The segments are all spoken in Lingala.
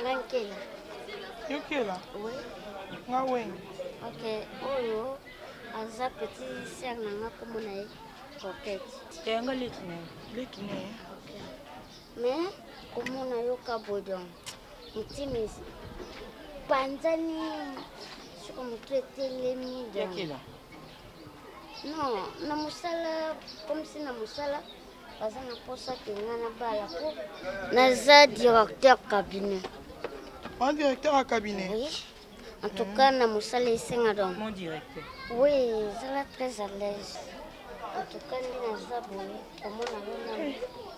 nga nkela yo kela oui. nga wenge ok oyo aza petit ser na nga kombo na ye kokete yanga leki na ye leki na ye mais komona yo kabodon motimi panzani soko motu etelemi yakela non na mosala komsi na mosala baza na mposa te nga nabala po naza directeur cabinet en directeur ya cabinet oui. en tout mm. cas na mosala esenga donc mon directeur oui ezala très à l'aise en tout cas nde naza boye komona yo nani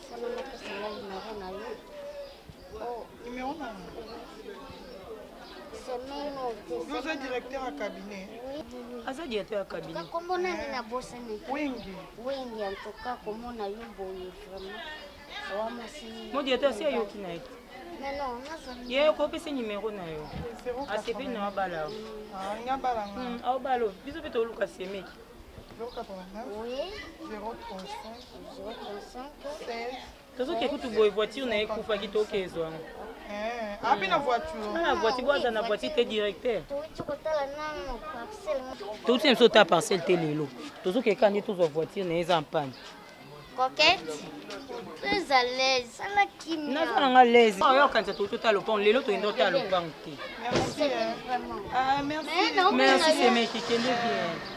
fona napesa nga limero na yo oza directeur ya cabinet aza directeur ya cabinet kombo nani na bosani wenge wenge en tout cas komona yo boye vraiment owa mwasi mo directeur asi ayoki na ye ye okopesa nimero na yo asepe na abala yo aobalo hmm, biso mpe toluka semeki 089 oui. 035 035 16 tozoke kutu boye voiture na ye ekufaki toke ezwa yango eh, ape na voiture ah, na voiture boaza na voiture te directeur touti na biso ta parcelle te lelo tozoke eka nde tozwa voiture na ye eza mpani naza na nga lese oyo okanisa toki tota lopango lelo toyenda ota lopango te merci semeki kende bien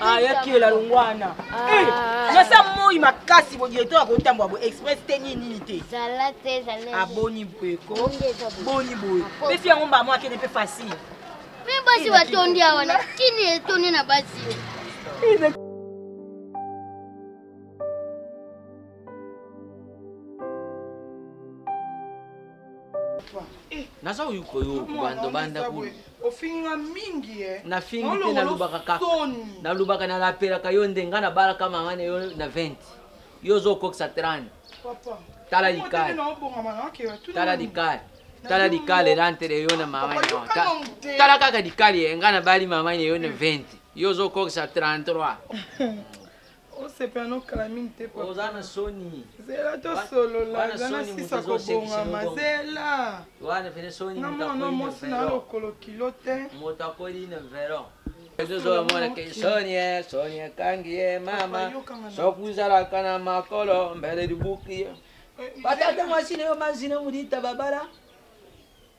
ayaki elalongo wana nasa ah. eh, moi makasi bodireto ya kotambola bo express te nini nini te aboni boyeko boni boye pesi yango mbamo akende mpe facile me basi batondi awa na kini etondi na basi naza oyo koyo banda banda kuna ofingi nga mingi ye eh. nafingi te nalobaka kaka nalobaka nalapelaka yo nde ngai nabalaka mama na yo na 20 yo ozo okokisa 30 tala likali tala likali tala likali elantere yo na mama na yo tala kaka likali ye eh. ngai nabali mama na yo na 20 yo ozo okokisa 33 osepela nokala mingi te oza na soni zela tosolola eza na sisa kobongama zela na mwana mwasi na lokolo kilo te moto akoli na veron ezozoba mwana ke sonie sonie kangi ye mama soki ozalaka na makolo mbele libuki ye batata mwasi na yo manzi na molita babala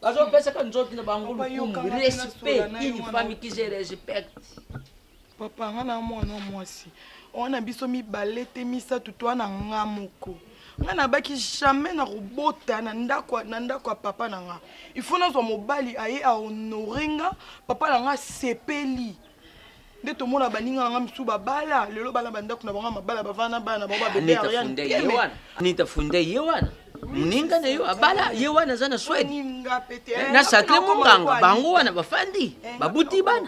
bazopesaka nzoki na bango lokumu respect une femme qui se respecte papa nga na mwana mwasi oyo na biso mibale te misato toa na nga moko nga nabaki jamais na kobota na ndako na ndako ya papa na nga il faut nazwa mobali aye ahonore nga papa na nga asepeli nde tomona baninga na nga misusu babala lelo bana bandako na bango mabala bavana na bana na bango babebe arianita funde ye wana moninga na yo abala ye wana aza na swede eh, na sakle monganga bango wana bafandi eh, babuti bana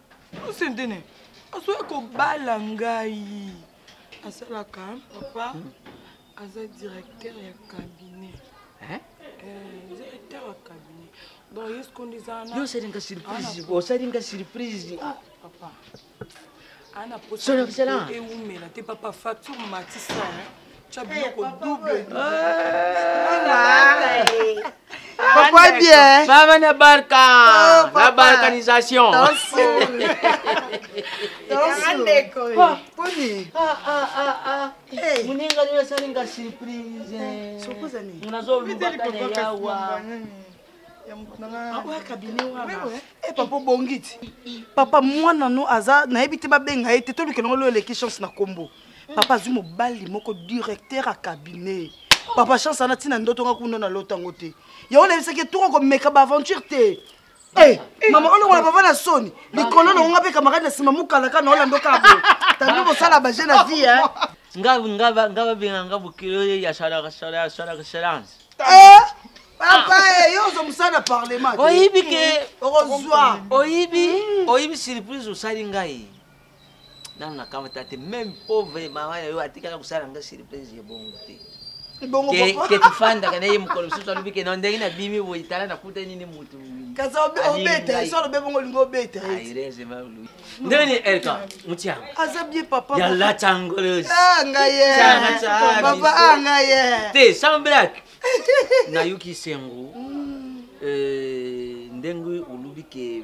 osentene azoya kobala ngai asalaka papa aza directeur ya cabinet eh, directeur ya cabinet donc ye sikondi ezana yo osali nga surprise osali nga surprise ah, papa ana posa ewumela te papa facture matisa tya biloko double Pourquoi bien Baba na barca Oh, papa. La balkanisation poni muninga nini asali nga surprise sokozani munazolubaka na yawa papa obongi ti papa mwana no aza nayebi te babenga ye te tolukelongo loyo eleki chance na kombo mm. papa azwi mobali moko directeur ya cabinet papa chance ana ntina ndoto nga kundo na lota yango te yango nayebisaki toko komeka baaventure te eh, eh. mama olongola papa na soni likolo longo nga mpe kamarade na nsima mokalaka na olanda okaa boye tando bosala baje na vie eh. nga babenga nga bokilo ye ya charance eh, papa yo ozo mosala na parlement oyibi ke okozwa oyibi oyibi surprise osali ngai nanu nakamata te meme pauvre mama na yo atikaka kosala nga surprise ya bongo te ke tofandaka na ye mokolo mosusu alobi ke na ndenge nabimi boye tala nakuta nini motu kasi obeta so alobi bongo olingi obeta ndeni elka mutianga aza bie papa ya la changolos ah, ngaye papa ah, ngaye te sans black nayoki sengo mm. euh, ndenge olobi ke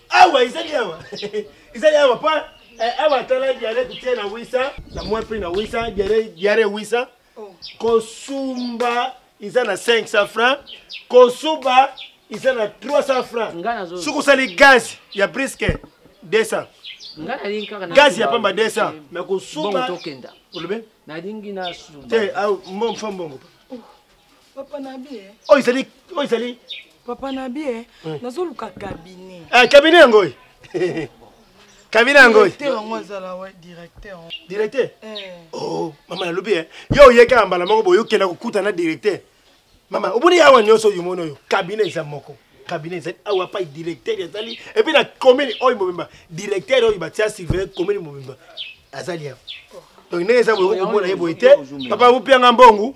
awa ezali awa ezali awa po eh, awa tala diare kotie na wisa na mwa mpe na wisa diare wisa oh. kosumba eza na 500 franc kosuba eza na 300 franc soki osali gaz ya briske 200 gaz ya pamba 200 me kosuba olobe te mfambongo papa na bie oyo ezali oyo ezali papa na bie hmm. nazoluka cabinet eh, cabinet yango oyo kabina yango directeur eh. oh, mama nalobi eh. yo oyekaka mbala moko boye okenda kokuta na directeur mama oboni awa nyonso oyo omoni oyo kabine eza moko kabine ezali awa pai directeur ezali epui na commune oyo mobimba directeur oyo batia surveille commune mobimba azali awa donc ndenge eza boye okomona ye boye te papa bopianga mbongo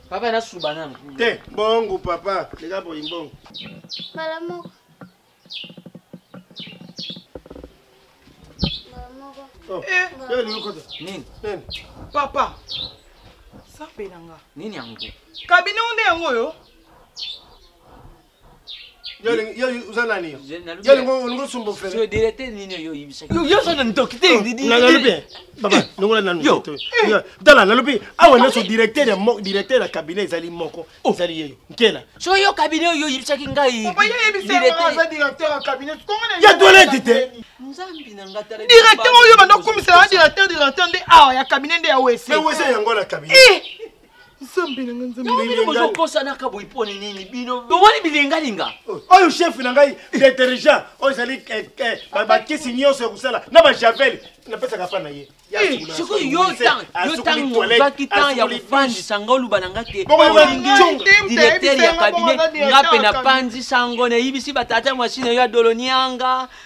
Papa na suba nanu. Te, bongo papa, lega boyi mbongo. Mbala moko. Oh, eh, nini? Papa. Sape na nga. Nini yango? Kabine onde yango yo? oza nani olingi osumba ofeleyodirete nini oyo oyibisakioza na ndoki te nalobi baba longola nanutala nalobi awa nyonso directeur ya directeur ya cabinet ezali moko ezali yeyo nkela so yo cabinet oyo oyibisaki ngai ya toilette te directeur oyo banda kokumisela directeur directeur nde awa ya cabinet nde ya wese wese yango na cabinet nzambe na ngai nzambebino bozokosanaka boye mpo ni nini bino bomoni bilingalinga oh, oyo chef na ngai detergent oyo ezali eh, eh, bakisi nyonso ya kosala na bajavel napesaka fa na ye eh, sikoyo yo ntango ozwaki ntan ya kofandisa nga oluba na nga te directeur ya kabinet nga mpe napanzi sango nayibisi batata mwasi na yo ya dolonianga